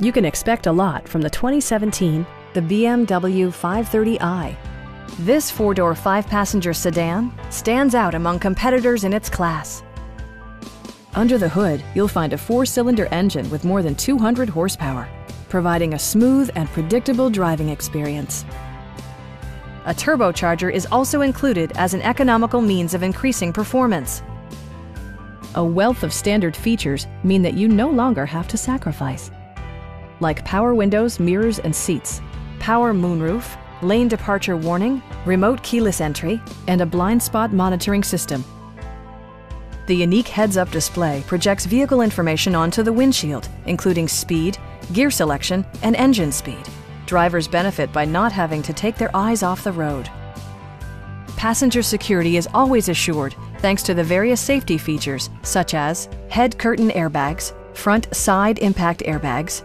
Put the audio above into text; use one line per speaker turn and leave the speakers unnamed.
You can expect a lot from the 2017 the BMW 530i. This four-door, five-passenger sedan stands out among competitors in its class. Under the hood, you'll find a four-cylinder engine with more than 200 horsepower, providing a smooth and predictable driving experience. A turbocharger is also included as an economical means of increasing performance. A wealth of standard features mean that you no longer have to sacrifice, like power windows, mirrors, and seats, power moonroof, lane departure warning, remote keyless entry, and a blind spot monitoring system. The unique heads-up display projects vehicle information onto the windshield, including speed, gear selection, and engine speed. Drivers benefit by not having to take their eyes off the road. Passenger security is always assured thanks to the various safety features such as head curtain airbags, front side impact airbags,